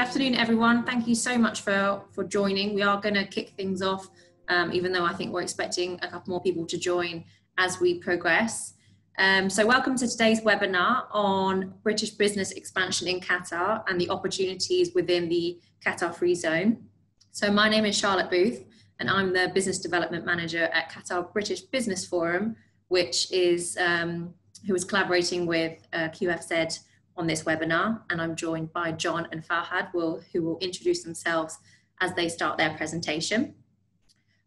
afternoon, everyone. Thank you so much for, for joining. We are going to kick things off, um, even though I think we're expecting a couple more people to join as we progress. Um, so welcome to today's webinar on British business expansion in Qatar and the opportunities within the Qatar Free Zone. So my name is Charlotte Booth and I'm the Business Development Manager at Qatar British Business Forum, which is, um, who is collaborating with uh, QFZ on this webinar. And I'm joined by John and Fahad, will, who will introduce themselves as they start their presentation.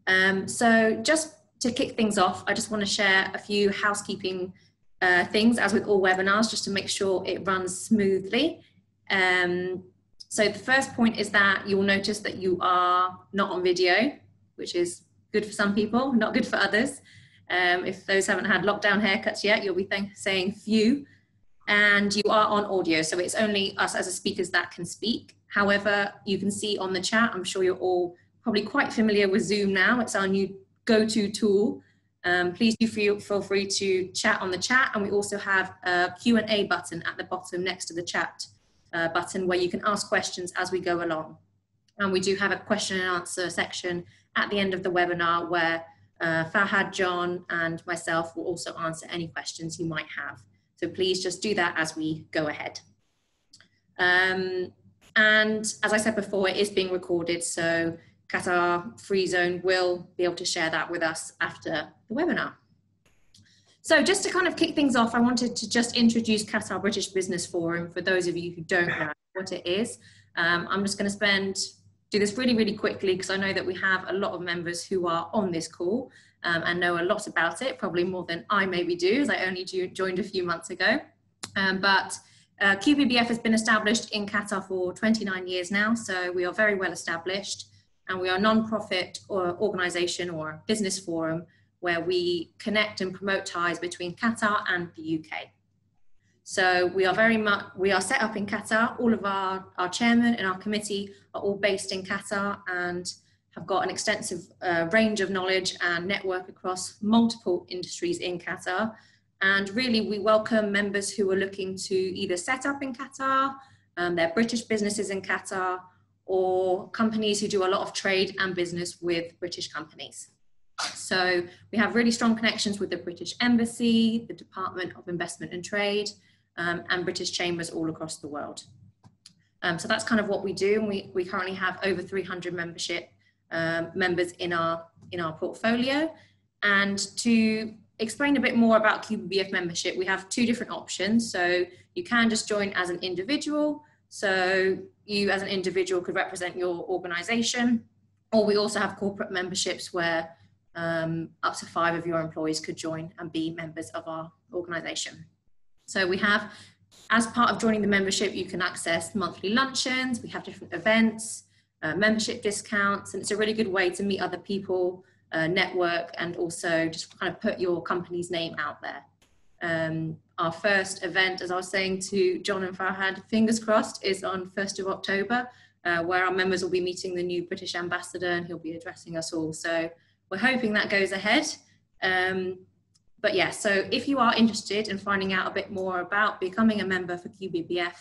Um, so just to kick things off, I just want to share a few housekeeping uh, things, as with all webinars, just to make sure it runs smoothly. Um, so the first point is that you'll notice that you are not on video, which is good for some people, not good for others. Um, if those haven't had lockdown haircuts yet, you'll be saying few. And you are on audio, so it's only us as a speakers that can speak. However, you can see on the chat, I'm sure you're all probably quite familiar with Zoom now. It's our new go-to tool um, please do feel, feel free to chat on the chat and we also have a Q&A button at the bottom next to the chat uh, button where you can ask questions as we go along. And we do have a question and answer section at the end of the webinar where uh, Fahad, John and myself will also answer any questions you might have. So please just do that as we go ahead. Um, and as I said before, it is being recorded, so Qatar Free Zone will be able to share that with us after the webinar. So just to kind of kick things off, I wanted to just introduce Qatar British Business Forum for those of you who don't know what it is. Um, I'm just going to spend do this really, really quickly because I know that we have a lot of members who are on this call um, and know a lot about it, probably more than I maybe do, as I only joined a few months ago. Um, but uh, QBBF has been established in Qatar for 29 years now, so we are very well established and we are a non-profit or organization or business forum where we connect and promote ties between Qatar and the UK. So we are very much, we are set up in Qatar. All of our, our chairman and our committee are all based in Qatar and have got an extensive uh, range of knowledge and network across multiple industries in Qatar. And really we welcome members who are looking to either set up in Qatar, um, their British businesses in Qatar, or companies who do a lot of trade and business with British companies. So we have really strong connections with the British Embassy, the Department of Investment and Trade, um, and British chambers all across the world. Um, so that's kind of what we do. And we, we currently have over 300 membership um, members in our, in our portfolio. And to explain a bit more about QBBF membership, we have two different options. So you can just join as an individual. So you as an individual could represent your organization, or we also have corporate memberships where um, up to five of your employees could join and be members of our organization. So we have, as part of joining the membership, you can access monthly luncheons, we have different events, uh, membership discounts, and it's a really good way to meet other people, uh, network, and also just kind of put your company's name out there. Um, our first event, as I was saying to John and Fahad, fingers crossed, is on 1st of October, uh, where our members will be meeting the new British ambassador and he'll be addressing us all. So we're hoping that goes ahead. Um, but yeah, so if you are interested in finding out a bit more about becoming a member for QBBF,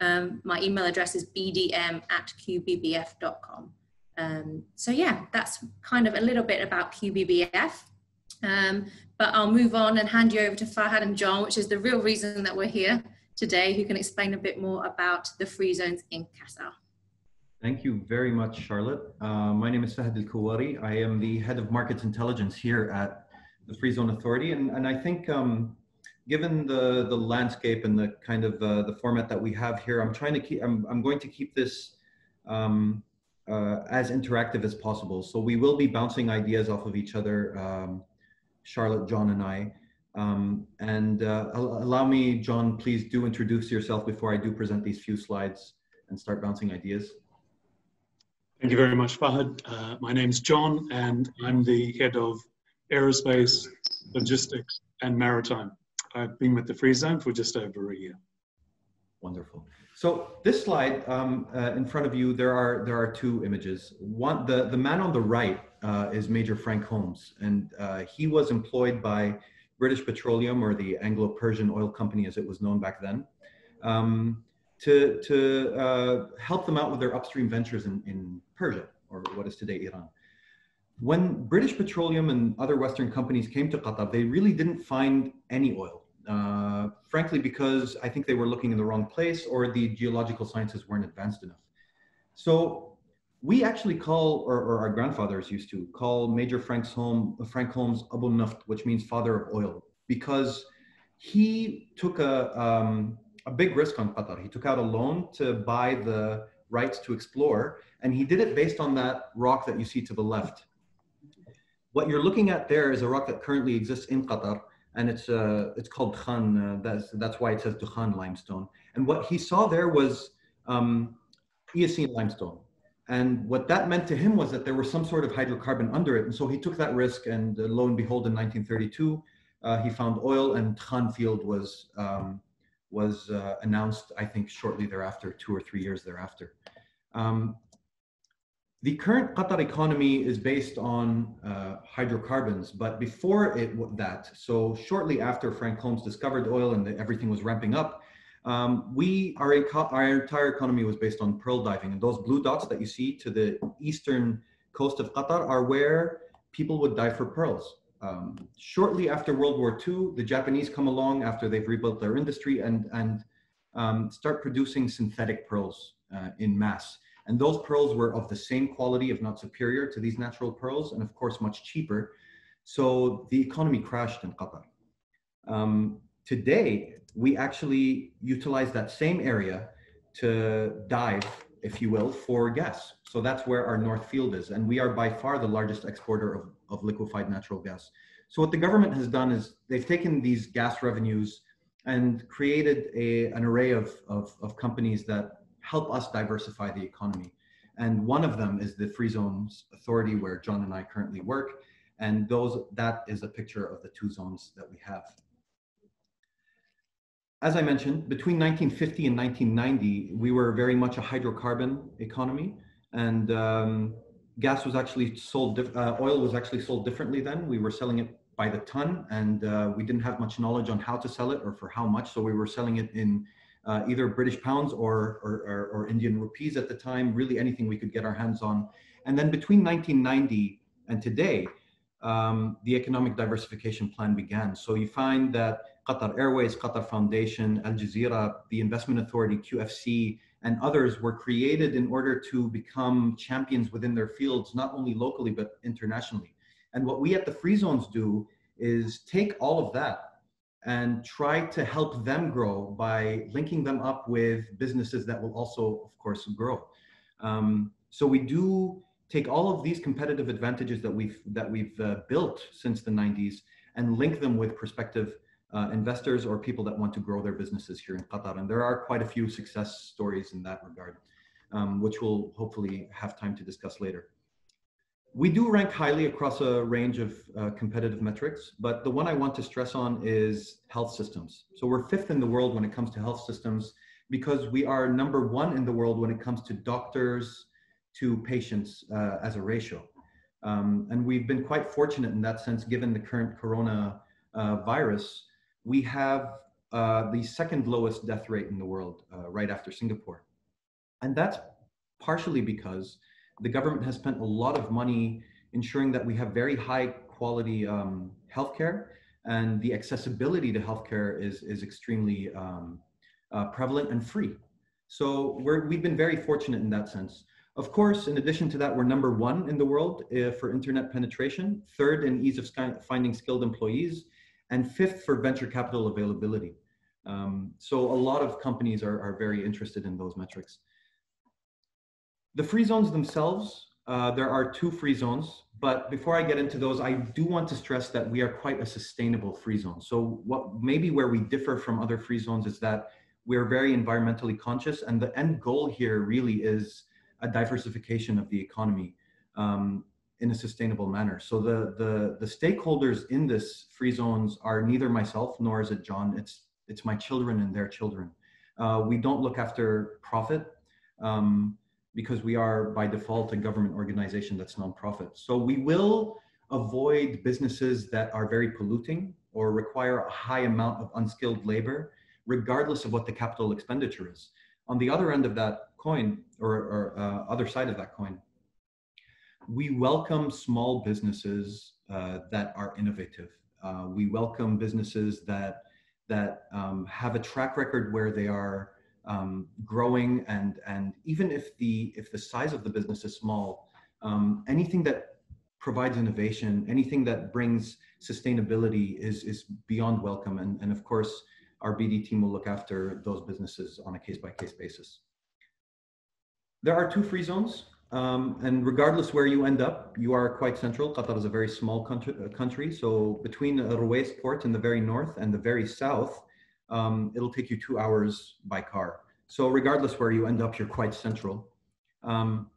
um, my email address is bdm at qbbf.com. Um, so yeah, that's kind of a little bit about QBBF. Um, but I'll move on and hand you over to Fahad and John, which is the real reason that we're here today, who can explain a bit more about the free zones in Qatar. Thank you very much, Charlotte. Uh, my name is Fahad Al Kuwari. I am the head of market intelligence here at the Free Zone Authority. And, and I think um, given the, the landscape and the kind of uh, the format that we have here, I'm trying to keep, I'm, I'm going to keep this um, uh, as interactive as possible. So we will be bouncing ideas off of each other um, Charlotte, John, and I. Um, and uh, allow me, John, please do introduce yourself before I do present these few slides and start bouncing ideas. Thank you very much, Fahad. Uh, my name is John, and I'm the head of aerospace, logistics, and maritime. I've been with the Free Zone for just over a year. Wonderful. So this slide um, uh, in front of you, there are there are two images. One, the the man on the right uh, is Major Frank Holmes, and uh, he was employed by British Petroleum or the Anglo-Persian Oil Company, as it was known back then, um, to, to uh, help them out with their upstream ventures in, in Persia, or what is today Iran. When British Petroleum and other Western companies came to Qatar, they really didn't find any oil. Uh, frankly, because I think they were looking in the wrong place or the geological sciences weren't advanced enough. So we actually call, or, or our grandfathers used to call Major Frank Holmes, Frank Holmes Abu Naft, which means father of oil, because he took a, um, a big risk on Qatar. He took out a loan to buy the rights to explore, and he did it based on that rock that you see to the left. What you're looking at there is a rock that currently exists in Qatar, and it's uh, it's called Khan. Uh, that's that's why it says Dukhan limestone. And what he saw there was um, Eocene limestone. And what that meant to him was that there was some sort of hydrocarbon under it. And so he took that risk, and uh, lo and behold, in 1932, uh, he found oil, and Khan Field was um, was uh, announced, I think, shortly thereafter, two or three years thereafter. Um, the current Qatar economy is based on uh, hydrocarbons, but before it that, so shortly after Frank Holmes discovered oil and the, everything was ramping up, um, we our, our entire economy was based on pearl diving, and those blue dots that you see to the eastern coast of Qatar are where people would dive for pearls. Um, shortly after World War II, the Japanese come along after they've rebuilt their industry and, and um, start producing synthetic pearls uh, in mass. And those pearls were of the same quality, if not superior, to these natural pearls, and of course, much cheaper. So the economy crashed in Qatar. Um, today, we actually utilize that same area to dive, if you will, for gas. So that's where our North Field is. And we are by far the largest exporter of of liquefied natural gas. So what the government has done is they've taken these gas revenues and created a, an array of, of, of companies that help us diversify the economy. And one of them is the Free Zones Authority, where John and I currently work. And those that is a picture of the two zones that we have. As I mentioned, between 1950 and 1990, we were very much a hydrocarbon economy. And um, gas was actually sold, uh, oil was actually sold differently then. We were selling it by the ton and uh, we didn't have much knowledge on how to sell it or for how much. So we were selling it in uh, either British pounds or, or, or, Indian rupees at the time, really anything we could get our hands on. And then between 1990 and today, um, the economic diversification plan began. So you find that Qatar Airways, Qatar Foundation, Al Jazeera, the Investment Authority, QFC, and others were created in order to become champions within their fields, not only locally, but internationally. And what we at the Free Zones do is take all of that and try to help them grow by linking them up with businesses that will also, of course, grow. Um, so we do take all of these competitive advantages that we've that we've uh, built since the 90s and link them with prospective uh, investors or people that want to grow their businesses here in Qatar. And there are quite a few success stories in that regard, um, which we'll hopefully have time to discuss later. We do rank highly across a range of uh, competitive metrics, but the one I want to stress on is health systems. So we're fifth in the world when it comes to health systems because we are number one in the world when it comes to doctors to patients uh, as a ratio. Um, and we've been quite fortunate in that sense, given the current corona uh, virus, we have uh, the second lowest death rate in the world, uh, right after Singapore. And that's partially because the government has spent a lot of money ensuring that we have very high quality um, healthcare and the accessibility to healthcare is, is extremely um, uh, prevalent and free. So we're, we've been very fortunate in that sense. Of course, in addition to that, we're number one in the world uh, for internet penetration, third in ease of finding skilled employees, and fifth for venture capital availability. Um, so a lot of companies are, are very interested in those metrics. The free zones themselves, uh, there are two free zones, but before I get into those, I do want to stress that we are quite a sustainable free zone. So what maybe where we differ from other free zones is that we're very environmentally conscious and the end goal here really is a diversification of the economy. Um, in a sustainable manner. So the, the, the stakeholders in this free zones are neither myself nor is it John. It's, it's my children and their children. Uh, we don't look after profit um, because we are by default a government organization that's nonprofit. So we will avoid businesses that are very polluting or require a high amount of unskilled labor, regardless of what the capital expenditure is. On the other end of that coin, or, or uh, other side of that coin, we welcome small businesses uh, that are innovative. Uh, we welcome businesses that that um, have a track record where they are um, growing, and and even if the if the size of the business is small, um, anything that provides innovation, anything that brings sustainability is is beyond welcome. And and of course, our BD team will look after those businesses on a case by case basis. There are two free zones. Um, and regardless where you end up, you are quite central. Qatar is a very small country. Uh, country so between Ruwais port in the very north and the very south, um, it'll take you two hours by car. So regardless where you end up, you're quite central. Um,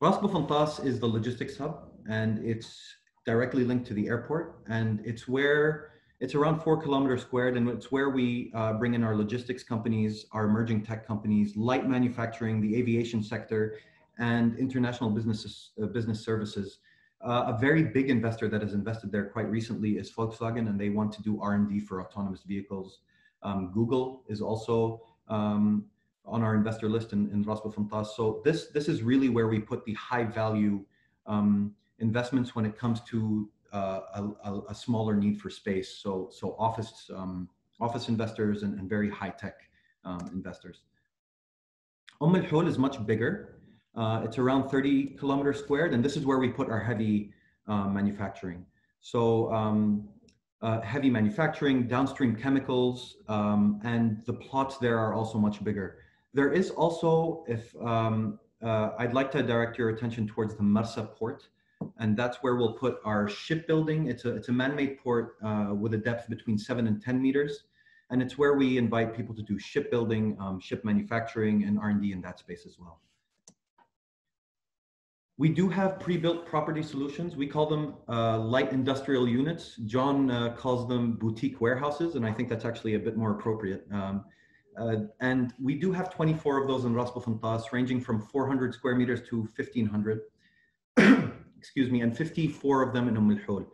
Ras Bufontas is the logistics hub, and it's directly linked to the airport, and it's where it's around four kilometers squared, and it's where we uh, bring in our logistics companies, our emerging tech companies, light manufacturing, the aviation sector, and international businesses, uh, business services. Uh, a very big investor that has invested there quite recently is Volkswagen, and they want to do R&D for autonomous vehicles. Um, Google is also um, on our investor list in, in Ras Bufontas. So this, this is really where we put the high value um, investments when it comes to uh, a, a, smaller need for space. So, so office, um, office investors and, and very high tech um, investors. Umm Alhoul is much bigger. Uh, it's around 30 kilometers squared, and this is where we put our heavy uh, manufacturing. So um, uh, heavy manufacturing, downstream chemicals, um, and the plots there are also much bigger. There is also, if um, uh, I'd like to direct your attention towards the Marsa port, and that's where we'll put our shipbuilding. It's a, it's a man-made port uh, with a depth between seven and 10 meters. And it's where we invite people to do shipbuilding, um, ship manufacturing, and R&D in that space as well. We do have pre-built property solutions. We call them uh, light industrial units. John uh, calls them boutique warehouses, and I think that's actually a bit more appropriate. Um, uh, and we do have 24 of those in Ras Bufontas, ranging from 400 square meters to 1500. Excuse me, and 54 of them in Umm Alhoul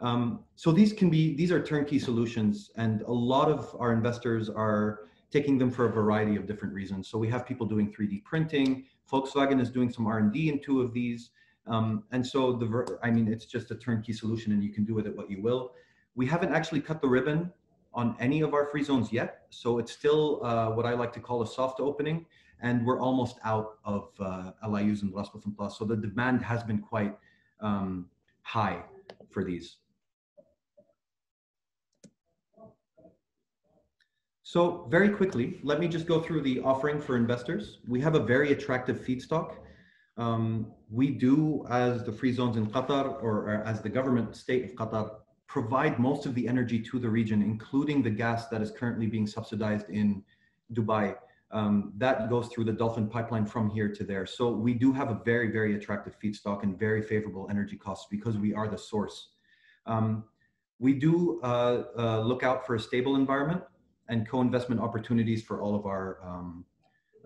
um, so these can be, these are turnkey solutions, and a lot of our investors are taking them for a variety of different reasons. So we have people doing 3D printing, Volkswagen is doing some R&D in two of these. Um, and so the, I mean, it's just a turnkey solution and you can do with it what you will. We haven't actually cut the ribbon on any of our free zones yet. So it's still uh, what I like to call a soft opening. And we're almost out of uh, LIUs and Ras Plus. So the demand has been quite um, high for these. So very quickly, let me just go through the offering for investors. We have a very attractive feedstock. Um, we do, as the free zones in Qatar or, or as the government state of Qatar, provide most of the energy to the region, including the gas that is currently being subsidized in Dubai. Um, that goes through the Dolphin pipeline from here to there. So we do have a very, very attractive feedstock and very favorable energy costs because we are the source. Um, we do uh, uh, look out for a stable environment and co-investment opportunities for all of our um,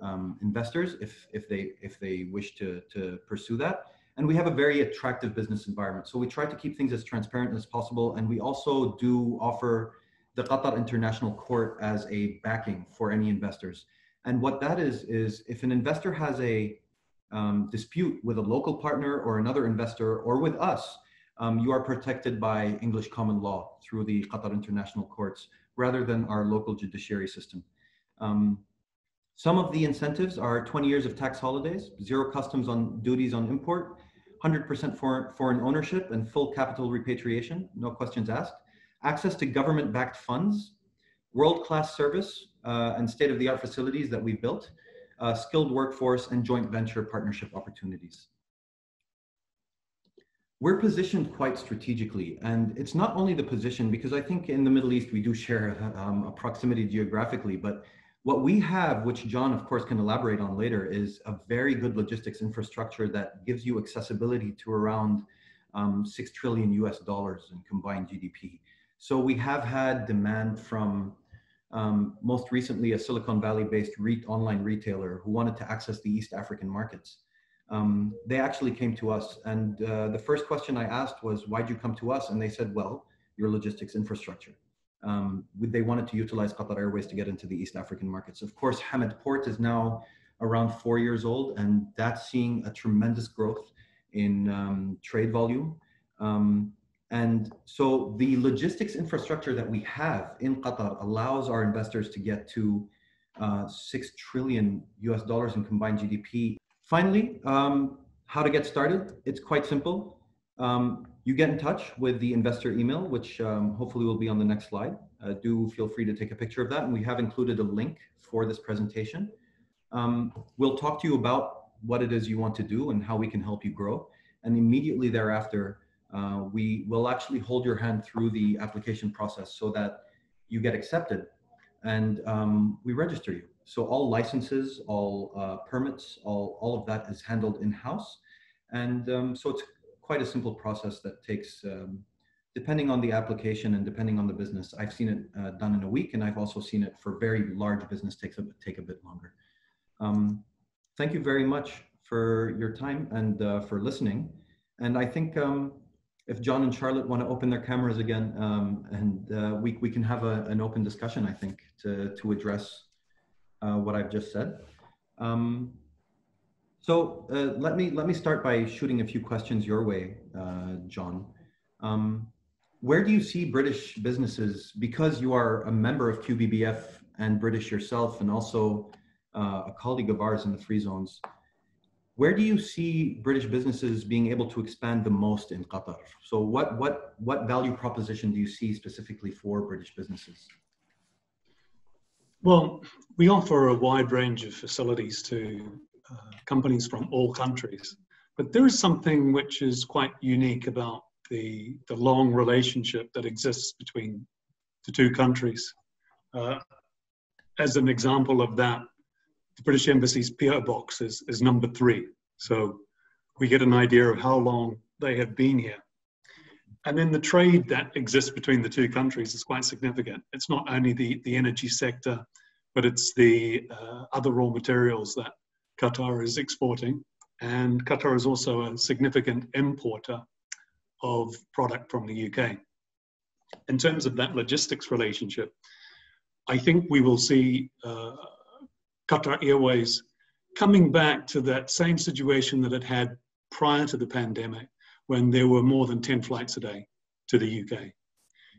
um, investors if, if, they, if they wish to, to pursue that. And we have a very attractive business environment. So we try to keep things as transparent as possible. And we also do offer the Qatar International Court as a backing for any investors. And what that is, is if an investor has a um, dispute with a local partner or another investor or with us, um, you are protected by English common law through the Qatar International Courts rather than our local judiciary system. Um, some of the incentives are 20 years of tax holidays, zero customs on duties on import, 100% foreign, foreign ownership and full capital repatriation, no questions asked, access to government-backed funds, world-class service uh, and state-of-the-art facilities that we've built, uh, skilled workforce and joint venture partnership opportunities we're positioned quite strategically. And it's not only the position, because I think in the Middle East, we do share um, a proximity geographically, but what we have, which John, of course, can elaborate on later, is a very good logistics infrastructure that gives you accessibility to around um, 6 trillion US dollars in combined GDP. So we have had demand from um, most recently a Silicon Valley based online retailer who wanted to access the East African markets um, they actually came to us. And uh, the first question I asked was, why'd you come to us? And they said, well, your logistics infrastructure. um, they wanted to utilize Qatar Airways to get into the East African markets. Of course, Hamad Port is now around four years old, and that's seeing a tremendous growth in um, trade volume. Um, and so the logistics infrastructure that we have in Qatar allows our investors to get to uh, 6 trillion US dollars in combined GDP. Finally, um, how to get started? It's quite simple. Um, you get in touch with the investor email, which um, hopefully will be on the next slide. Uh, do feel free to take a picture of that. And we have included a link for this presentation. Um, we'll talk to you about what it is you want to do and how we can help you grow. And immediately thereafter, uh, we will actually hold your hand through the application process so that you get accepted and um, we register you. So all licenses, all uh, permits, all, all of that is handled in-house. And um, so it's quite a simple process that takes, um, depending on the application and depending on the business. I've seen it uh, done in a week, and I've also seen it for very large business takes a, take a bit longer. Um, thank you very much for your time and uh, for listening. And I think um, if John and Charlotte want to open their cameras again, um, and uh, we, we can have a, an open discussion, I think, to, to address uh, what I've just said. Um, so uh, let me let me start by shooting a few questions your way, uh, John. Um, where do you see British businesses, because you are a member of QBBF and British yourself, and also uh, a colleague of ours in the free zones, where do you see British businesses being able to expand the most in Qatar? So what what what value proposition do you see specifically for British businesses? Well, we offer a wide range of facilities to uh, companies from all countries. But there is something which is quite unique about the, the long relationship that exists between the two countries. Uh, as an example of that, the British Embassy's PO box is, is number three. So we get an idea of how long they have been here. And then the trade that exists between the two countries is quite significant. It's not only the, the energy sector, but it's the uh, other raw materials that Qatar is exporting, and Qatar is also a significant importer of product from the UK. In terms of that logistics relationship, I think we will see uh, Qatar Airways coming back to that same situation that it had prior to the pandemic when there were more than 10 flights a day to the UK.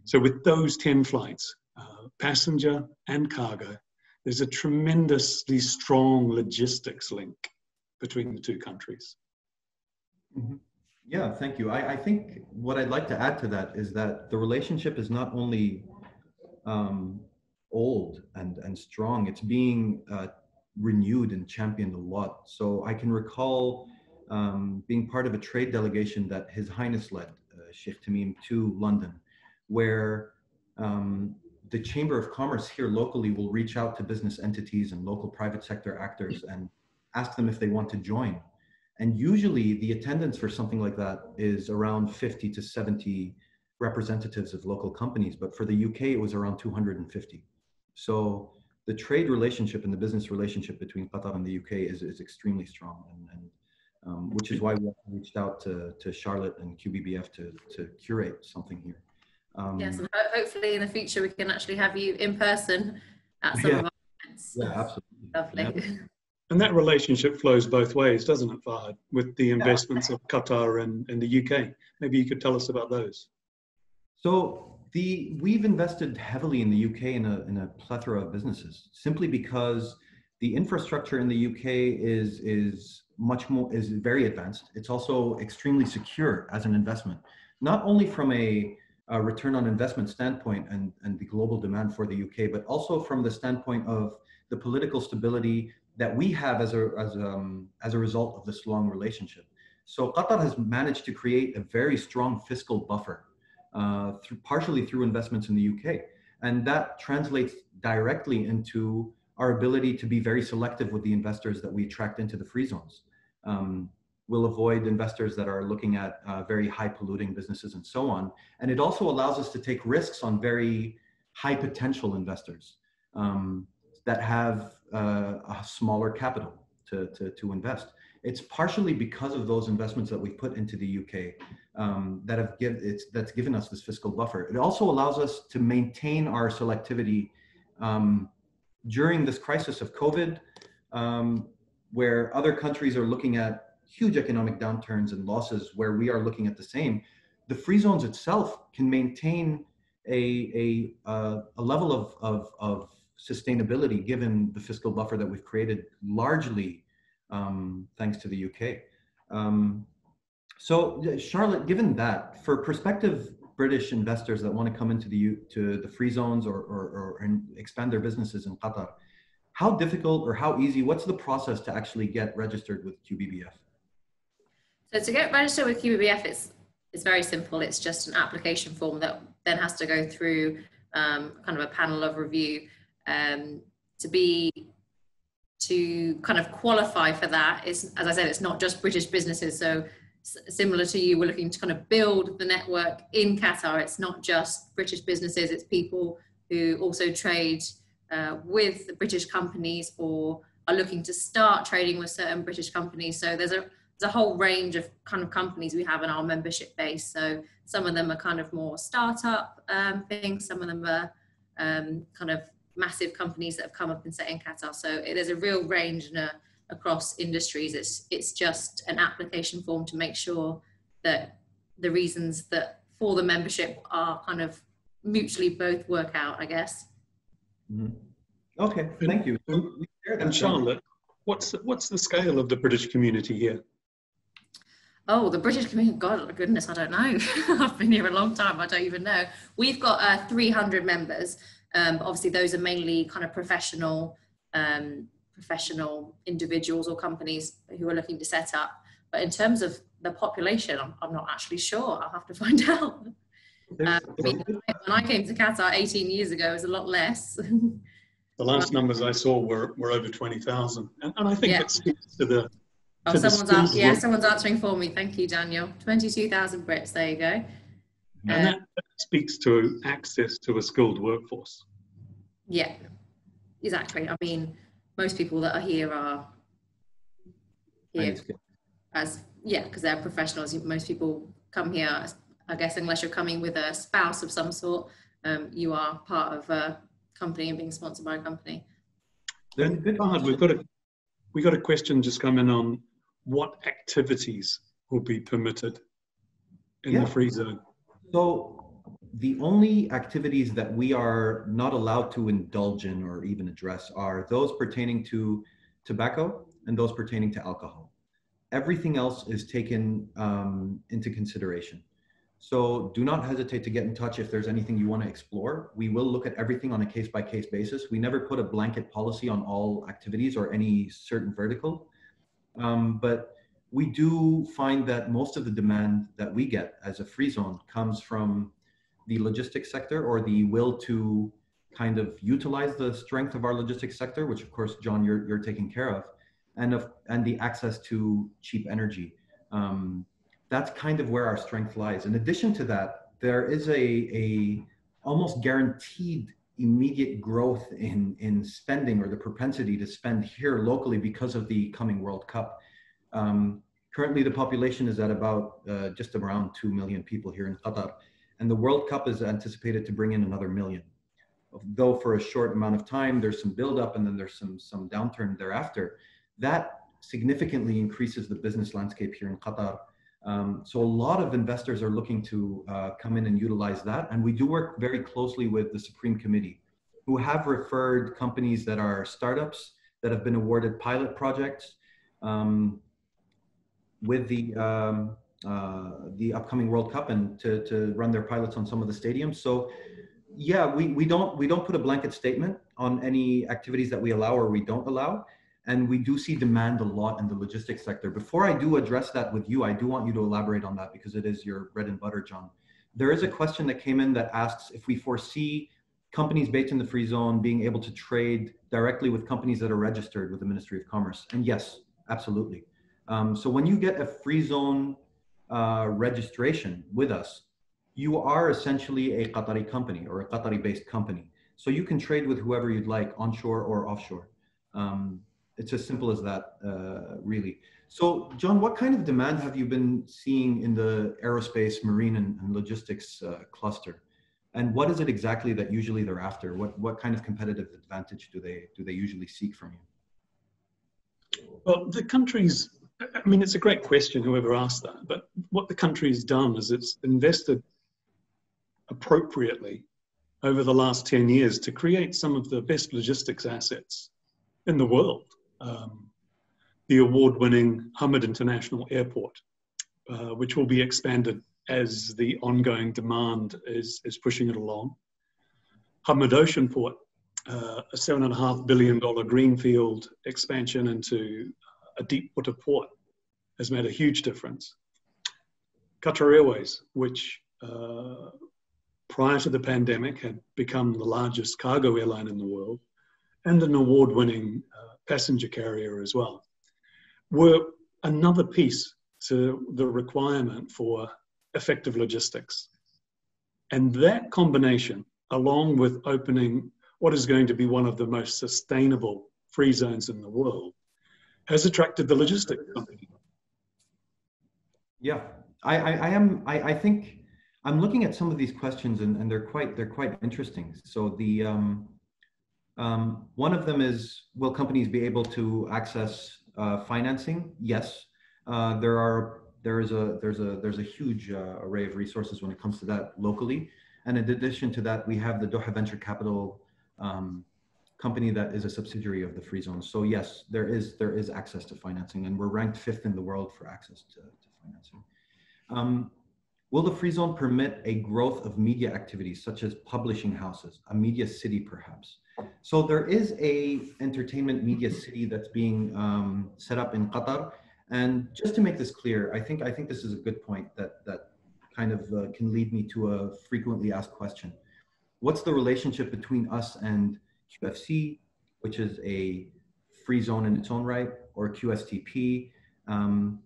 So, with those 10 flights, uh, passenger and cargo, there's a tremendously strong logistics link between the two countries. Mm-hmm. Yeah, thank you. I, I, think what I'd like to add to that is that the relationship is not only um, old and, and strong, it's being uh, renewed and championed a lot. So I can recall um, being part of a trade delegation that His Highness led, uh, Sheikh Tamim, to London, where um, the Chamber of Commerce here locally will reach out to business entities and local private sector actors and ask them if they want to join. And usually the attendance for something like that is around 50 to 70 representatives of local companies. But for the UK, it was around 250. So the trade relationship and the business relationship between Qatar and the UK is, is extremely strong. And, and um, which is why we reached out to, to Charlotte and QBBF to, to curate something here. Um, yes, and ho- hopefully in the future we can actually have you in person at some yeah. of our events. Yeah, absolutely. Lovely. Yeah. And that relationship flows both ways, doesn't it, Fahad, with the investments yeah. of Qatar and, and the UK? Maybe you could tell us about those. So the we've invested heavily in the UK in a, in a plethora of businesses simply because the infrastructure in the UK is is much more is very advanced. It's also extremely secure as an investment, not only from a uh, return on investment standpoint and, and the global demand for the UK, but also from the standpoint of the political stability that we have as a, as, um, as a result of this long relationship. So Qatar has managed to create a very strong fiscal buffer, uh, through, partially through investments in the UK. And that translates directly into our ability to be very selective with the investors that we attract into the free zones. Um, We'll avoid investors that are looking at uh, very high polluting businesses and so on. And it also allows us to take risks on very high potential investors um, that have uh, a smaller capital. to, to, to invest. It's partially because of those investments that we've put into the UK um, that have give, it's, that's given us this fiscal buffer. It also allows us to maintain our selectivity um, during this crisis of COVID, um, where other countries are looking at huge economic downturns and losses, where we are looking at the same. The free zones itself can maintain a, a, uh, a level of, of, of sustainability given the fiscal buffer that we've created largely um, thanks to the UK. Um, so Charlotte, given that, for prospective British investors that want to come into the to the free zones or, or, or and expand their businesses in Qatar, how difficult or how easy? What's the process to actually get registered with QBBF? So to get registered with QBBF, it's it's very simple. It's just an application form that then has to go through um, kind of a panel of review um, to be to kind of qualify for that. Is as I said, it's not just British businesses. So similar to you, we're looking to kind of build the network in Qatar. It's not just British businesses, it's people who also trade uh, with the British companies or are looking to start trading with certain British companies. So there's a there's a whole range of kind of companies we have in our membership base. So some of them are kind of more startup um, things, some of them are um, kind of massive companies that have come up and set in Qatar. So there's a real range and a across industries. It's it's just an application form to make sure that the reasons that for the membership are kind of mutually both work out. I guess. Mm-hmm. Okay, thank you. And Charlotte, what's the, what's the scale of the British community here? Oh, the British community, God, goodness, I don't know. I've been here a long time, I don't even know. We've got uh, 300 members. Um, obviously, those are mainly kind of professional um, professional individuals or companies who are looking to set up. But in terms of the population, I'm, I'm not actually sure. I'll have to find out. Um, when I came to Qatar 18 years ago, it was a lot less. the last numbers I saw were, were over 20,000. And, and I think yeah. that speaks to the. Oh, to someone's the answering, yeah, someone's answering for me. Thank you, Daniel. 22,000 Brits. There you go. And uh, that, that speaks to access to a skilled workforce. Yeah, exactly. I mean, most people that are here are here as yeah because they're professionals. Most people come here i guess unless you're coming with a spouse of some sort um, you are part of a company and being sponsored by a company. Then we've got a we got a question just coming on what activities will be permitted in yeah. the free zone. So the only activities that we are not allowed to indulge in or even address are those pertaining to tobacco and those pertaining to alcohol. Everything else is taken um, into consideration. So do not hesitate to get in touch if there's anything you want to explore. We will look at everything on a case by case basis. We never put a blanket policy on all activities or any certain vertical. Um, but we do find that most of the demand that we get as a free zone comes from the logistics sector or the will to kind of utilize the strength of our logistics sector, which of course, John, you're, you're taking care of, and of and the access to cheap energy. Um, that's kind of where our strength lies. In addition to that, there is a, a almost guaranteed immediate growth in, in spending or the propensity to spend here locally because of the coming World Cup. Um, currently, the population is at about uh, just around 2 million people here in Qatar and the World Cup is anticipated to bring in another million. Though for a short amount of time, there's some buildup and then there's some, some downturn thereafter. That significantly increases the business landscape here in Qatar. Um, so a lot of investors are looking to uh, come in and utilize that. And we do work very closely with the Supreme Committee, who have referred companies that are startups that have been awarded pilot projects um, with the um, the upcoming World Cup and to, to run their pilots on some of the stadiums. So yeah, we, we don't we don't put a blanket statement on any activities that we allow or we don't allow. And we do see demand a lot in the logistics sector. Before I do address that with you, I do want you to elaborate on that because it is your bread and butter, John. There is a question that came in that asks if we foresee companies based in the free zone being able to trade directly with companies that are registered with the Ministry of Commerce. And yes, absolutely. Um, so when you get a free zone uh, registration with us, you are essentially a Qatari company or a Qatari based company. So you can trade with whoever you'd like, onshore or offshore. Um, it's as simple as that, uh, really. So, John, what kind of demand have you been seeing in the aerospace, marine, and, and logistics uh, cluster? And what is it exactly that usually they're after? What what kind of competitive advantage do they do they usually seek from you? Well, the country's. I mean, it's a great question. Whoever asked that, but what the country's done is it's invested appropriately over the last 10 years to create some of the best logistics assets in the world. Um, the award winning Hamad International Airport, uh, which will be expanded as the ongoing demand is, is pushing it along. Hamad Ocean Port, uh, a $7.5 billion greenfield expansion into a deep water port, has made a huge difference. Qatar Airways, which uh, prior to the pandemic had become the largest cargo airline in the world and an award winning uh, passenger carrier as well, were another piece to the requirement for effective logistics. And that combination, along with opening what is going to be one of the most sustainable free zones in the world, has attracted the logistics company. Yeah, I, I, I am. I, I think I'm looking at some of these questions and, and they're quite they're quite interesting. So the um, um, one of them is will companies be able to access uh, financing? Yes, uh, there are there is a there's a there's a huge uh, array of resources when it comes to that locally. And in addition to that, we have the Doha Venture Capital um, company that is a subsidiary of the Free Zone. So yes, there is there is access to financing, and we're ranked fifth in the world for access to, to financing. Um, Will the free zone permit a growth of media activities such as publishing houses, a media city perhaps? So there is a entertainment media city that's being um, set up in Qatar. And just to make this clear, I think I think this is a good point that that kind of uh, can lead me to a frequently asked question. What's the relationship between us and QFC, which is a free zone in its own right, or QSTP? Um,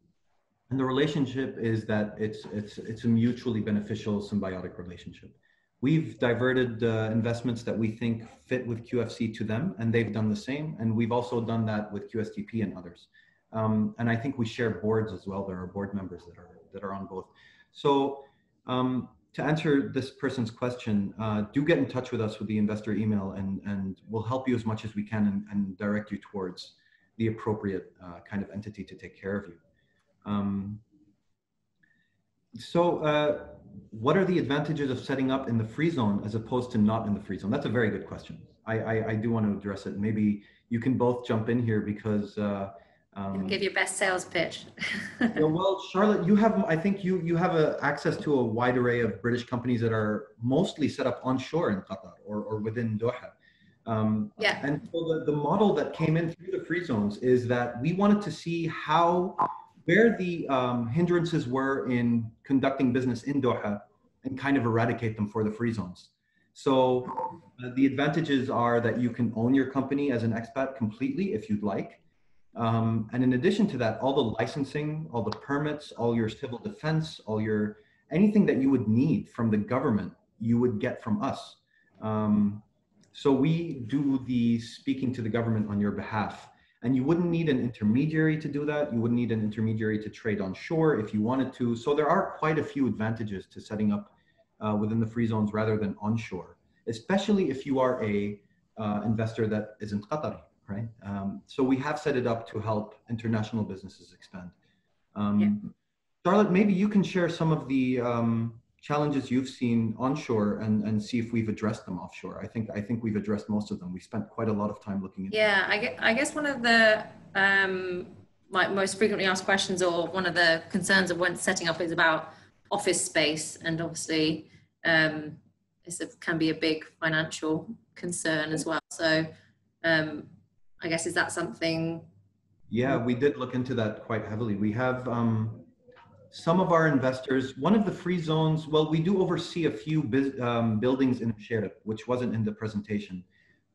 and the relationship is that it's it's it's a mutually beneficial symbiotic relationship. We've diverted uh, investments that we think fit with qfc to them and they've done the same and we've also done that with qstp and others. Um, and i think we share boards as well. There are board members that are that are on both. So um, to answer this person's question uh, do get in touch with us with the investor email and and we'll help you as much as we can and, and direct you towards the appropriate uh, kind of entity to take care of you um, so, uh, what are the advantages of setting up in the free zone as opposed to not in the free zone? That's a very good question. I, I, I do want to address it. Maybe you can both jump in here because. Um, give your best sales pitch. yeah, well, Charlotte, you have, I think you you have a, access to a wide array of British companies that are mostly set up onshore in Qatar or, or within Doha. Um, yeah. And so the, the model that came in through the free zones is that we wanted to see how where the um, hindrances were in conducting business in Doha and kind of eradicate them for the free zones. So uh, the advantages are that you can own your company as an expat completely if you'd like. Um, and in addition to that, all the licensing, all the permits, all your civil defense, all your anything that you would need from the government, you would get from us. Um, so we do the speaking to the government on your behalf. And you wouldn't need an intermediary to do that. You wouldn't need an intermediary to trade on shore if you wanted to. So there are quite a few advantages to setting up uh, within the free zones rather than onshore, especially if you are a uh, investor that isn't Qatari, right? Um, so we have set it up to help international businesses expand. Um, yeah. Charlotte, maybe you can share some of the um, challenges you've seen onshore and, and see if we've addressed them offshore. I think I think we've addressed most of them. We spent quite a lot of time looking at. Yeah, I guess, I guess one of the um, my most frequently asked questions or one of the concerns of when setting up is about office space, and obviously um, this can be a big financial concern as well. So um, I guess is that something? Yeah, we did look into that quite heavily. We have. Um, some of our investors, one of the free zones, well, we do oversee a few um, buildings in Msheireb, which wasn't in the presentation.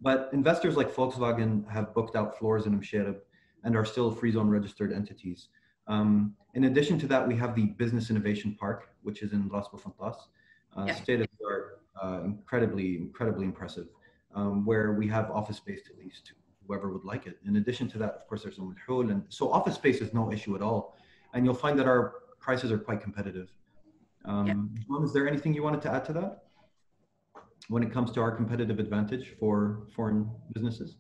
But investors like Volkswagen have booked out floors in Msheireb and are still free zone registered entities. Um, in addition to that, we have the Business Innovation Park, which is in Ras Bufontas, uh, yeah. state of the art, uh, incredibly, incredibly impressive, um, where we have office space to lease to. Whoever would like it. In addition to that, of course, there's some and so office space is no issue at all, and you'll find that our prices are quite competitive. Um, yeah. John, is there anything you wanted to add to that when it comes to our competitive advantage for foreign businesses?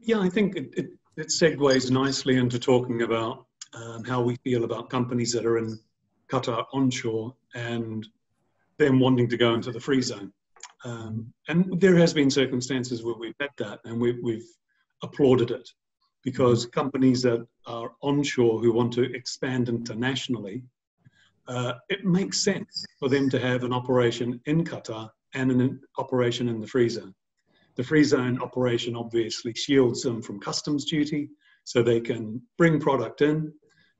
Yeah, I think it, it, it segues nicely into talking about um, how we feel about companies that are in Qatar onshore and them wanting to go into the free zone. Um, and there has been circumstances where we've met that and we, we've applauded it because companies that are onshore who want to expand internationally, uh, it makes sense for them to have an operation in Qatar and an operation in the free zone. The free zone operation obviously shields them from customs duty, so they can bring product in,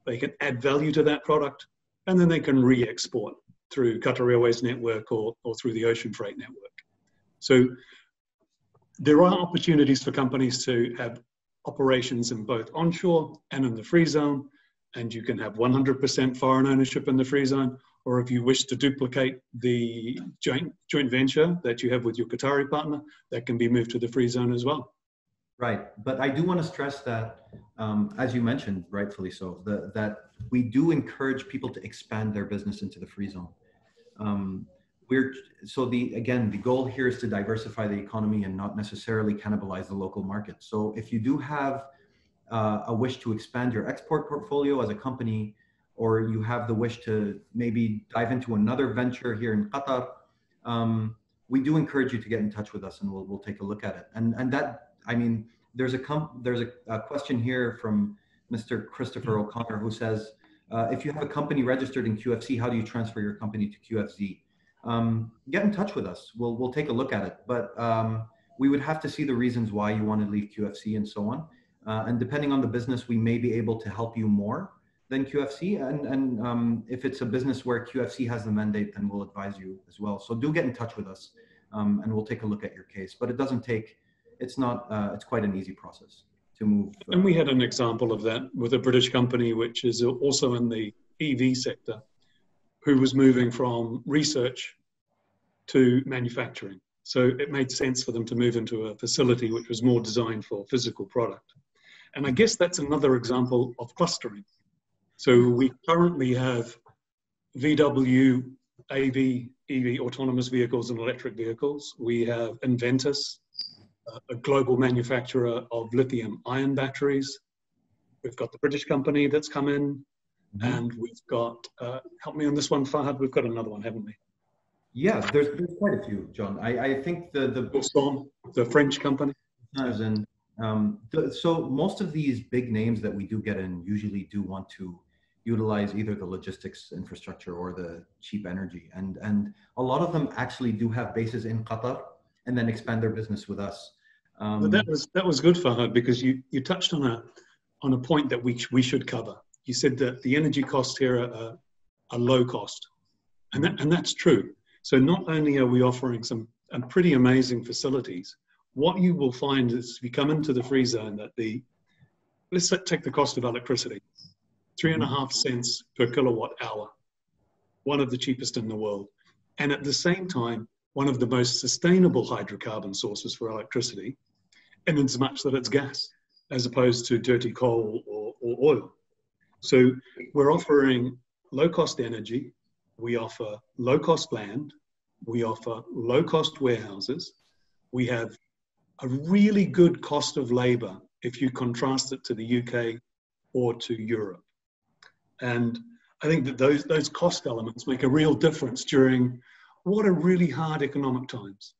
they can add value to that product, and then they can re export through Qatar Railways network or, or through the ocean freight network. So there are opportunities for companies to have operations in both onshore and in the free zone, and you can have 100% foreign ownership in the free zone, or if you wish to duplicate the joint, joint venture that you have with your Qatari partner, that can be moved to the free zone as well. Right, but I do want to stress that, um, as you mentioned, rightfully so, the, that we do encourage people to expand their business into the free zone. Um, we're so the again the goal here is to diversify the economy and not necessarily cannibalize the local market. So if you do have uh, a wish to expand your export portfolio as a company, or you have the wish to maybe dive into another venture here in Qatar, um, we do encourage you to get in touch with us and we'll, we'll take a look at it. And, and that, I mean, there's a, com- there's a, a question here from Mr. Christopher O'Connor who says, uh, if you have a company registered in QFC, how do you transfer your company to QFZ? Um, get in touch with us. We'll, we'll take a look at it. But um, we would have to see the reasons why you want to leave QFC and so on. Uh, and depending on the business, we may be able to help you more than QFC. And, and um, if it's a business where QFC has the mandate, then we'll advise you as well. So do get in touch with us um, and we'll take a look at your case. But it doesn't take, it's not, uh, it's quite an easy process to move. Uh, and we had an example of that with a British company, which is also in the EV sector, who was moving from research to manufacturing. So it made sense for them to move into a facility which was more designed for physical product. And I guess that's another example of clustering. So we currently have VW, AV, EV, autonomous vehicles and electric vehicles. We have Inventus, a global manufacturer of lithium ion batteries. We've got the British company that's come in, mm-hmm. and we've got, uh, help me on this one, Fahad, we've got another one, haven't we? Yeah, there's, there's quite a few, John. I, I think the, the, Storm, the French company. And, um, the, so most of these big names that we do get in usually do want to utilize either the logistics infrastructure or the cheap energy. And, and a lot of them actually do have bases in Qatar and then expand their business with us. Um, but that was that was good, Fahad, because you, you touched on a on a point that we we should cover. You said that the energy costs here are, are low cost, and that, and that's true. So not only are we offering some um, pretty amazing facilities, what you will find is if you come into the free zone that the let's take the cost of electricity, three and a half cents per kilowatt hour, one of the cheapest in the world, and at the same time one of the most sustainable hydrocarbon sources for electricity in as much that it's gas as opposed to dirty coal or, or oil. So we're offering low cost energy, we offer low cost land, we offer low cost warehouses, we have a really good cost of labor if you contrast it to the UK or to Europe. And I think that those, those cost elements make a real difference during what are really hard economic times.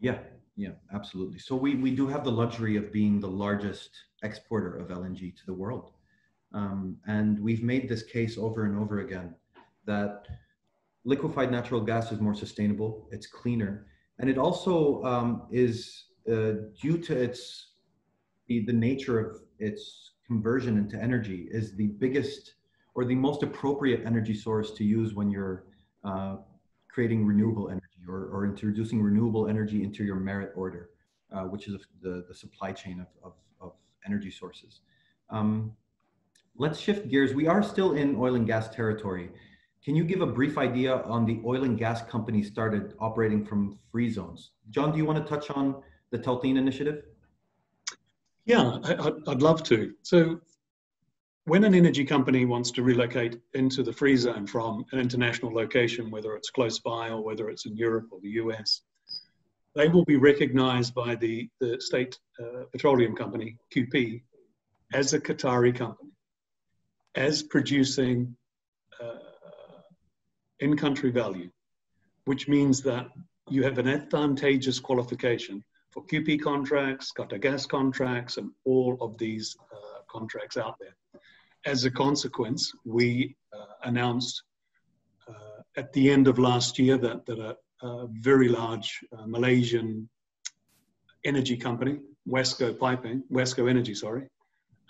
Yeah, yeah, absolutely. So we, we do have the luxury of being the largest exporter of LNG to the world. Um, and we've made this case over and over again that liquefied natural gas is more sustainable, it's cleaner, and it also um, is uh, due to its the, the nature of its conversion into energy is the biggest or the most appropriate energy source to use when you're uh, creating renewable energy or, or introducing renewable energy into your merit order, uh, which is the, the supply chain of, of, of energy sources. Um, let's shift gears. We are still in oil and gas territory. Can you give a brief idea on the oil and gas companies started operating from free zones? John, do you want to touch on the Tawteen initiative? Yeah, I, would love to. So, when an energy company wants to relocate into the free zone from an international location, whether it's close by or whether it's in Europe or the US, they will be recognized by the, the state uh, petroleum company, QP, as a Qatari company, as producing uh, in country value, which means that you have an advantageous qualification for QP contracts, Qatar Gas contracts, and all of these uh, contracts out there. As a consequence, we uh, announced uh, at the end of last year that, that a, a very large uh, Malaysian energy company, Wasco Piping, Wasco Energy, sorry,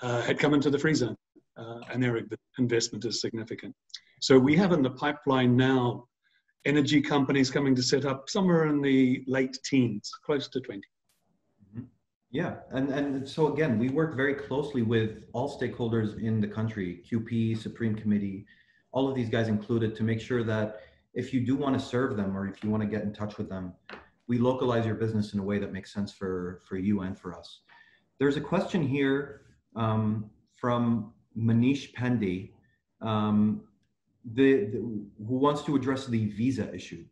uh, had come into the free zone, uh, and their investment is significant. So we have in the pipeline now energy companies coming to set up somewhere in the late teens, close to 20. Mm-hmm. Yeah, and, and so again, we work very closely with all stakeholders in the country, QP, Supreme Committee, all of these guys included, to make sure that if you do want to serve them or if you want to get in touch with them, we localize your business in a way that makes sense for, for you and for us. There's a question here um, from Manish Pandey. Um, the, the, who wants to address the visa issue.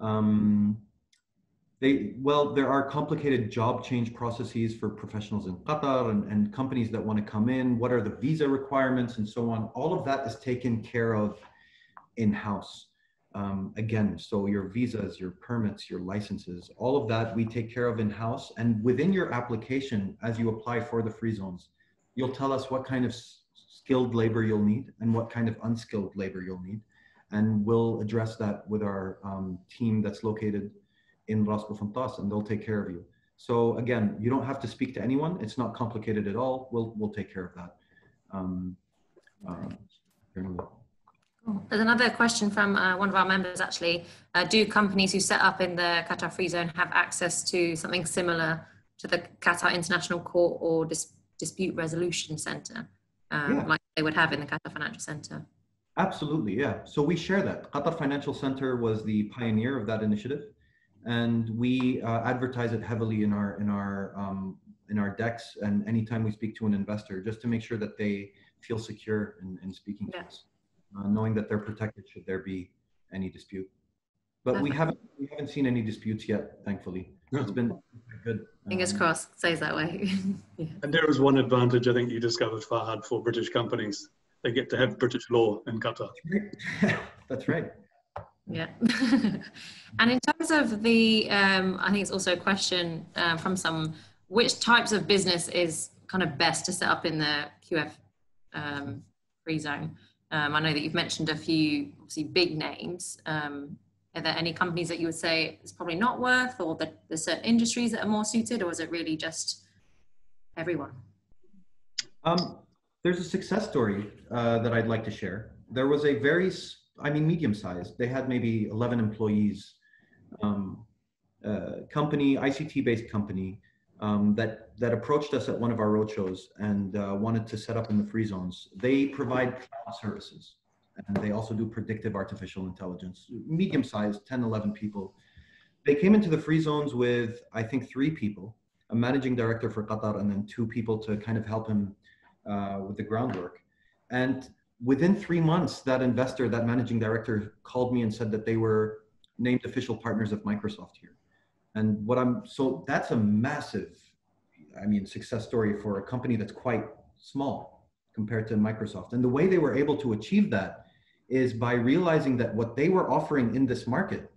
Um, they well, there are complicated job change processes for professionals in Qatar and, and companies that want to come in. What are the visa requirements and so on? All of that is taken care of in house. Um, again, so your visas, your permits, your licenses, all of that we take care of in house. And within your application, as you apply for the free zones, you'll tell us what kind of skilled labor you'll need and what kind of unskilled labor you'll need. And we'll address that with our um, team that's located in Ras Bufontas and they'll take care of you. So again, you don't have to speak to anyone. It's not complicated at all. We'll, we'll take care of that. Um, um, There's another question from uh, one of our members actually. Uh, do companies who set up in the Qatar Free Zone have access to something similar to the Qatar International Court or Dis- Dispute Resolution Center? um, yeah. They would have in the Qatar Financial Center. Absolutely, yeah. So we share that. Qatar Financial Center was the pioneer of that initiative, and we uh, advertise it heavily in our in our um, in our decks and anytime we speak to an investor, just to make sure that they feel secure in, in speaking to us, uh, knowing that they're protected should there be any dispute. But we haven't we haven't seen any disputes yet, thankfully. It's been good. Fingers um, crossed, stays that way. yeah. And there is one advantage I think you discovered, Fahad, for British companies. They get to have British law in Qatar. That's right. Yeah. and in terms of the, um, I think it's also a question uh, from some, which types of business is kind of best to set up in the QF um, free zone? Um, I know that you've mentioned a few obviously big names. Um, are there any companies that you would say it's probably not worth, or that certain industries that are more suited, or is it really just everyone? Um, there's a success story uh, that I'd like to share. There was a very, I mean, medium sized. They had maybe 11 employees. Um, uh, company, ICT based company um, that that approached us at one of our roadshows and uh, wanted to set up in the free zones. They provide cloud services and they also do predictive artificial intelligence, medium sized, 10, 11 people. They came into the free zones with, I think, three people, a managing director for Qatar, and then two people to kind of help him uh, with the groundwork. And within three months, that investor, that managing director called me and said that they were named official partners of Microsoft here. And what I'm, so that's a massive, I mean, success story for a company that's quite small compared to Microsoft. And the way they were able to achieve that is by realizing that what they were offering in this market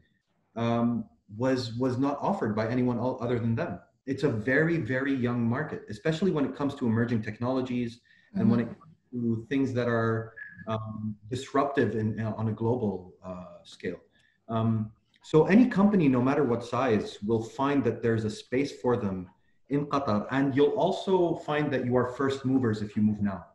um, was was not offered by anyone other than them. It's a very very young market, especially when it comes to emerging technologies mm-hmm. and when it mm-hmm. comes to things that are um, disruptive in, on a global uh, scale. Um, so any company, no matter what size, will find that there's a space for them in Qatar, and you'll also find that you are first movers if you move now.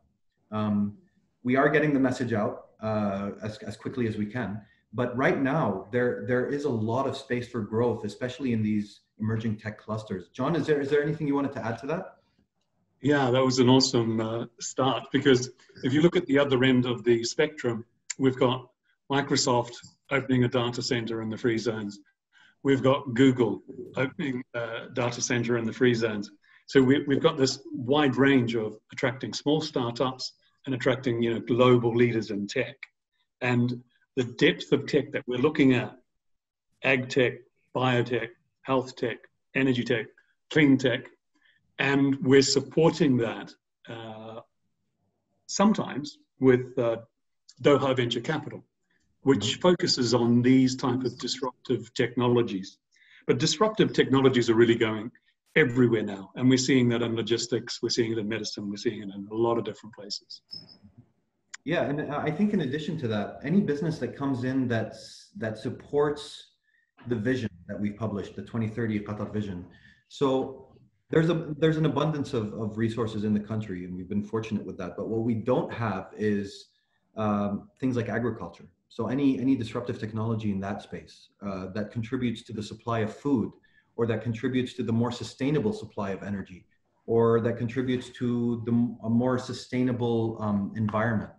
Um, we are getting the message out uh, as, as quickly as we can. But right now, there there is a lot of space for growth, especially in these emerging tech clusters. John, is there is there anything you wanted to add to that? Yeah, that was an awesome uh, start because if you look at the other end of the spectrum, we've got Microsoft opening a data center in the free zones. We've got Google opening a data center in the free zones. So we, we've got this wide range of attracting small startups and attracting you know global leaders in tech, and the depth of tech that we're looking at, ag tech, biotech, health tech, energy tech, clean tech, and we're supporting that uh, sometimes with uh, Doha Venture Capital, which mm-hmm. focuses on these type of disruptive technologies. But disruptive technologies are really going everywhere now, and we're seeing that in logistics, we're seeing it in medicine, we're seeing it in a lot of different places. Yeah, and I think in addition to that, any business that comes in that's that supports the vision that we've published, the 2030 Qatar vision. So there's a there's an abundance of, of resources in the country, and we've been fortunate with that. But what we don't have is um, things like agriculture. So any any disruptive technology in that space uh, that contributes to the supply of food, or that contributes to the more sustainable supply of energy, or that contributes to the a more sustainable um, environment.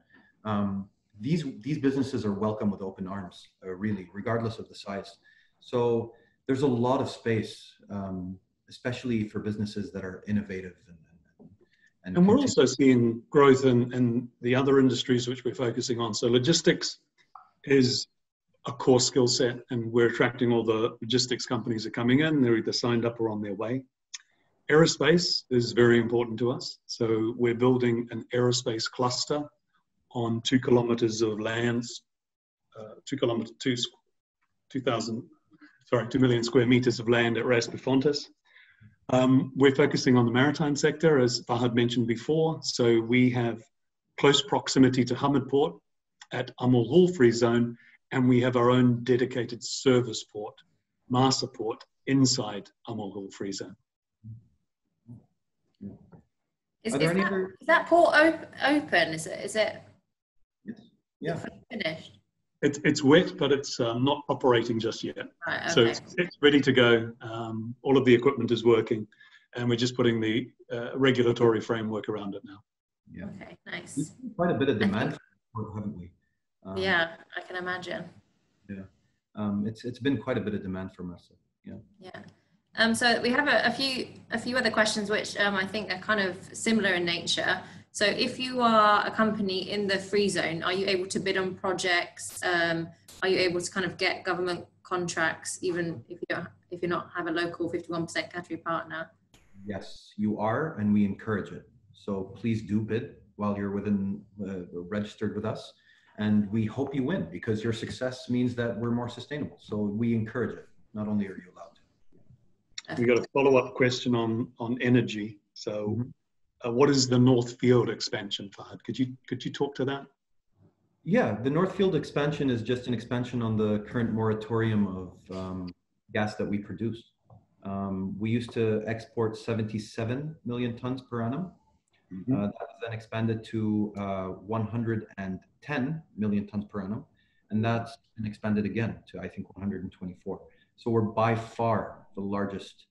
Um, these these businesses are welcome with open arms, uh, really, regardless of the size. So there's a lot of space, um, especially for businesses that are innovative. And, and, and, and we're also seeing growth in, in the other industries which we're focusing on. So logistics is a core skill set, and we're attracting all the logistics companies are coming in. They're either signed up or on their way. Aerospace is very important to us. So we're building an aerospace cluster on two kilometers of lands, uh, two kilometers, two, 2,000 sorry, 2 million square meters of land at Ras Bufontas. Um, we're focusing on the maritime sector, as Fahad mentioned before. So we have close proximity to Hamad Port at Alhoul Free Zone, and we have our own dedicated service port, Marsa Port, inside Umm Al Free Zone. Is, is, that, is that port op- open? Is it? Is it? Yes. Yeah. Finished. It's, it's wet, but it's um, not operating just yet. Right, okay. So it's, it's, ready to go. Um, all of the equipment is working, and we're just putting the uh, regulatory framework around it now. Yeah. Okay, nice. quite a bit of demand for it, haven't we? Um, yeah, I can imagine. Yeah, um, it's it's been quite a bit of demand from us. Yeah. Yeah. Um, so we have a, a, few a few other questions which um, I think are kind of similar in nature. So if you are a company in the free zone, are you able to bid on projects? Um, are you able to kind of get government contracts even if you if you're not have a local 51% Qatari partner? Yes, you are, and we encourage it. So please do bid while you're within uh, registered with us, and we hope you win because your success means that we're more sustainable. So we encourage it. Not only are you allowed to. We got a follow up question on on energy. So. Mm-hmm uh, what is the North Field expansion, Fahad? Could you could you talk to that? Yeah, the North Field expansion is just an expansion on the current moratorium of um, gas that we produce. Um, we used to export 77 million tons per annum. Mm-hmm. Uh, that was then expanded to uh, 110 million tons per annum, and that's been expanded again to I think 124. So we're by far the largest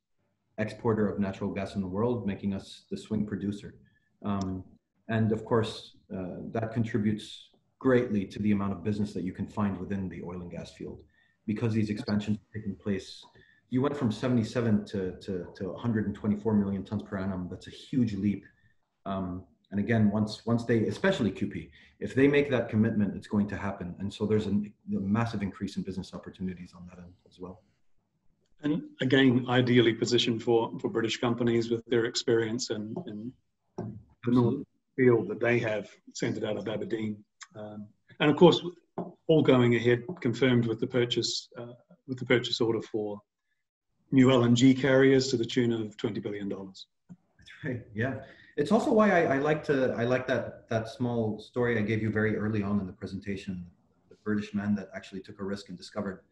exporter of natural gas in the world, making us the swing producer. Um, and of course, uh, that contributes greatly to the amount of business that you can find within the oil and gas field. Because these expansions are taking place, you went from 77 to, to, to 124 million tons per annum. That's a huge leap. Um, and again, once once they, especially QP, if they make that commitment, it's going to happen. And so there's a, a massive increase in business opportunities on that end as well. And again, ideally positioned for, for British companies with their experience in, in the field that they have centered out of Aberdeen. Um, and of course, all going ahead, confirmed with the purchase uh, with the purchase order for new LNG carriers to the tune of twenty billion dollars. That's right. Yeah, it's also why I, I, like to I like that that small story I gave you very early on in the presentation. The British man that actually took a risk and discovered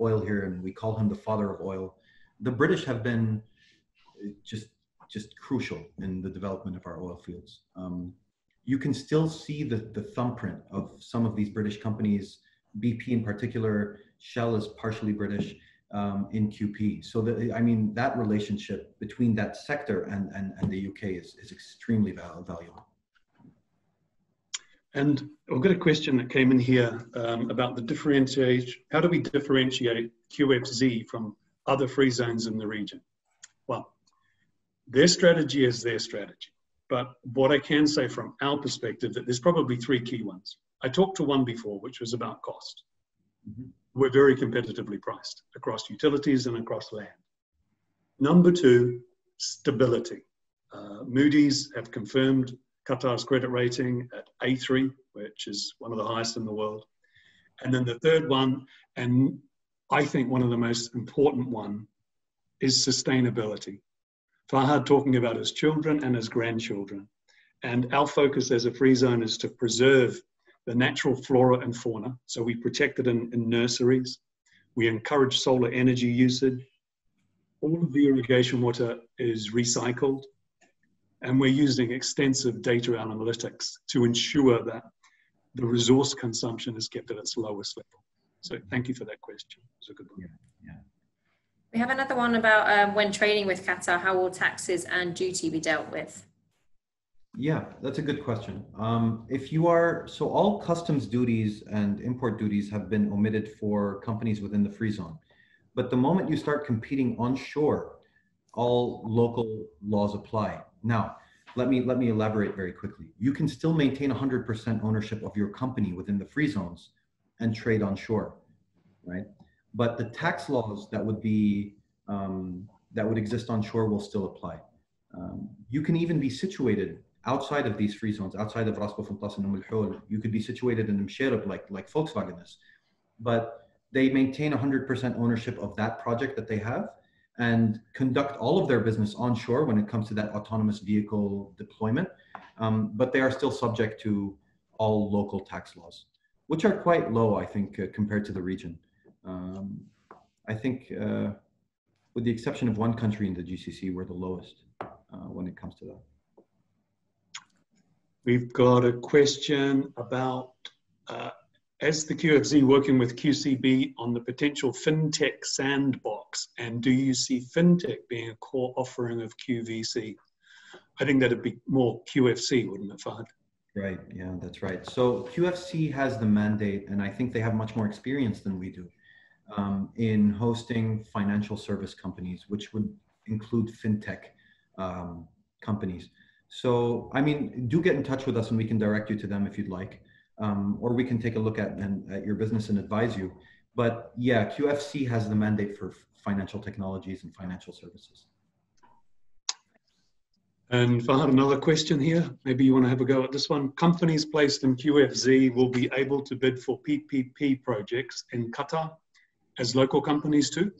oil here, and we call him the father of oil. The British have been uh, just just crucial in the development of our oil fields. Um, you can still see the, the thumbprint of some of these British companies, BP in particular, Shell is partially British um, in QP. So the, I mean, that relationship between that sector and, and, and the UK is, is extremely val- valuable. And I've got a question that came in here um, about the differentiate. How do we differentiate QFZ from other free zones in the region? Well, Their strategy is their strategy. But what I can say from our perspective that there's probably three key ones. I talked to one before, which was about cost. Mm-hmm. We're very competitively priced across utilities and across land. Number two, stability. Uh, Moody's have confirmed Qatar's credit rating at A3, which is one of the highest in the world. And then the third one, and I think one of the most important one, is sustainability. Fahad talking about his children and his grandchildren. And our focus as a free zone is to preserve the natural flora and fauna. So we protect it in, in nurseries. We encourage solar energy usage. All of the irrigation water is recycled. And we're using extensive data analytics to ensure that the resource consumption is kept at its lowest level. So thank you for that question. It's a good one. Yeah, yeah. We have another one about um, when trading with Qatar, how will taxes and duty be dealt with? Yeah, that's a good question. Um, if you are, so all customs duties and import duties have been omitted for companies within the free zone. But the moment you start competing onshore, all local laws apply. Now, let me let me elaborate very quickly. You can still maintain 100% ownership of your company within the free zones and trade onshore, right? But the tax laws that would be um, that would exist onshore will still apply. Um, you can even be situated outside of these free zones, outside of Ras Bufontas and Umm You could be situated in Msheireb like like Volkswagen is, but they maintain 100% ownership of that project that they have and conduct all of their business onshore when it comes to that autonomous vehicle deployment. Um, but they are still subject to all local tax laws, which are quite low, I think, uh, compared to the region. Um, I think, uh, with the exception of one country in the GCC, we're the lowest uh, when it comes to that. We've got a question about uh, as the QFZ working with QCB on the potential fintech sandbox, and do you see fintech being a core offering of QVC? I think that'd be more QFC, wouldn't it, Fahad? Right, yeah, that's right. So QFC has the mandate, and I think they have much more experience than we do um, in hosting financial service companies, which would include fintech um, companies. So, I mean, do get in touch with us and we can direct you to them if you'd like um, or we can take a look at, and, at your business and advise you. But yeah, QFC has the mandate for financial technologies and financial services. And Fahad, another question here. Maybe you want to have a go at this one. Companies placed in QFZ will be able to bid for PPP projects in Qatar as local companies too?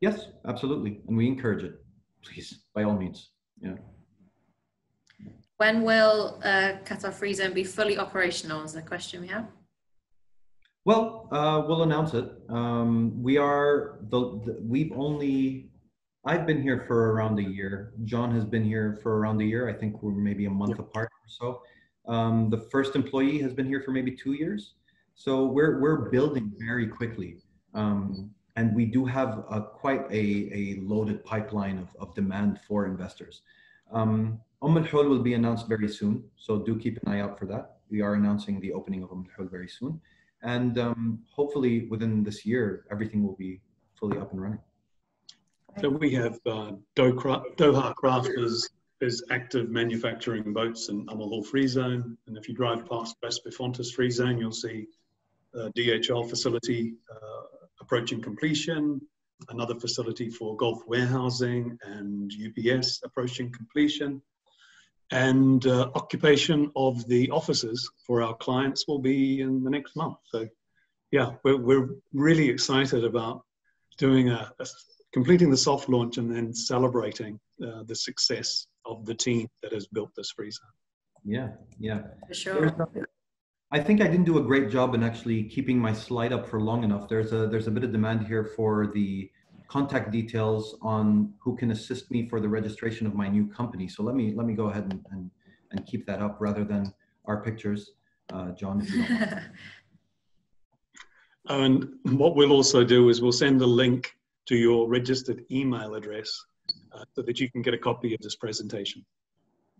Yes, absolutely. And we encourage it, please, by all means. Yeah. When will uh, Qatar Free Zone be fully operational? Is the question we have. Well, uh, we'll announce it. Um, we are the, the, we've only I've been here for around a year. John has been here for around a year. I think we're maybe a month yep. apart or so. Um, the first employee has been here for maybe two years. So we're we're building very quickly, um, and we do have a, quite a, a loaded pipeline of, of demand for investors. Um, Umm al will be announced very soon, so do keep an eye out for that. We are announcing the opening of Umm al very soon, and um, hopefully within this year, everything will be fully up and running. So we have uh, Doha Crafters is active manufacturing boats in Umm al Free Zone, and if you drive past Ras Bufontas Free Zone, you'll see a DHL facility uh, approaching completion, another facility for Gulf warehousing and UPS approaching completion and uh, occupation of the offices for our clients will be in the next month. So, yeah, we're, we're really excited about doing a, a completing the soft launch and then celebrating uh, the success of the team that has built this freezer. Yeah, yeah. For sure. I think I didn't do a great job in actually keeping my slide up for long enough. There's a there's a bit of demand here for the contact details on who can assist me for the registration of my new company. So let me let me go ahead and, and, and keep that up rather than our pictures. Uh, John, if you And what we'll also do is we'll send a link to your registered email address uh, so that you can get a copy of this presentation.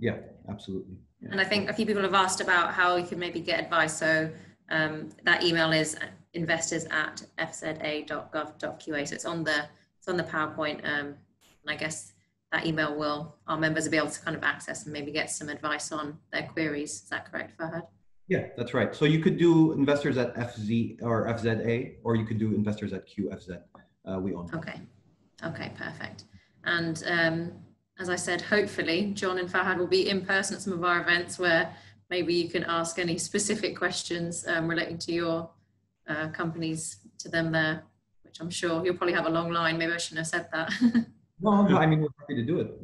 Yeah, absolutely. Yeah. And I think a few people have asked about how you can maybe get advice. So um, that email is investors at fza.gov.qa. So it's on the it's on the PowerPoint. Um, and I guess that email will, our members will be able to kind of access and maybe get some advice on their queries. Is that correct, Fahad? Yeah, that's right. So you could do investors at FZ or FZA, or you could do investors at QFZ. Uh, we own. Okay. Okay, perfect. And um, as I said, hopefully John and Fahad will be in person at some of our events where maybe you can ask any specific questions um, relating to your uh, companies to them there, which I'm sure you'll probably have a long line. Maybe I shouldn't have said that. no, no, I mean, we're happy to do it.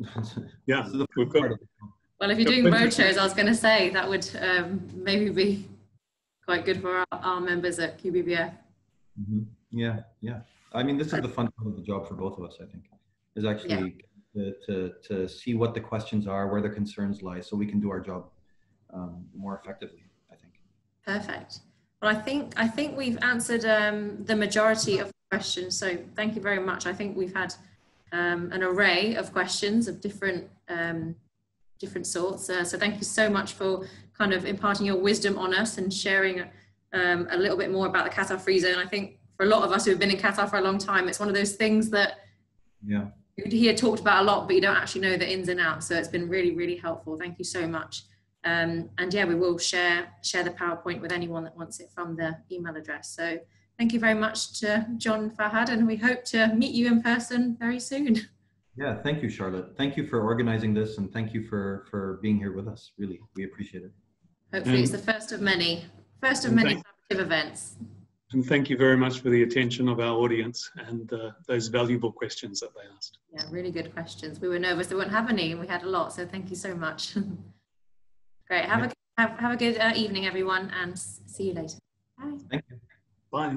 yeah, we've got, well, if you're doing roadshows, I was going to say that would um, maybe be quite good for our, our members at QBBF. Mm-hmm. Yeah, yeah. I mean, this is the fun part of the job for both of us, I think, is actually yeah. to, to, to see what the questions are, where the concerns lie, so we can do our job um, more effectively, I think. Perfect. Well, I think, I think we've answered um, the majority of questions, so thank you very much. I think we've had um, an array of questions of different um, different sorts. Uh, so thank you so much for kind of imparting your wisdom on us and sharing um, a little bit more about the Qatar free zone. I think for a lot of us who have been in Qatar for a long time, it's one of those things that yeah. you hear talked about a lot, but you don't actually know the ins and outs. So it's been really, really helpful. Thank you so much. Um, and yeah, we will share share the PowerPoint with anyone that wants it from the email address. So thank you very much to John Fahad, and we hope to meet you in person very soon. Yeah, thank you, Charlotte. Thank you for organizing this and thank you for, for being here with us. Really, we appreciate it. Hopefully and, it's the first of many, first of many collaborative events. And thank you very much for the attention of our audience and uh, those valuable questions that they asked. Yeah, really good questions. We were nervous they wouldn't have any and we had a lot, so thank you so much. Great. Have, yeah. a, have, have a good uh, evening, everyone, and see you later. Bye. Thank you. Bye.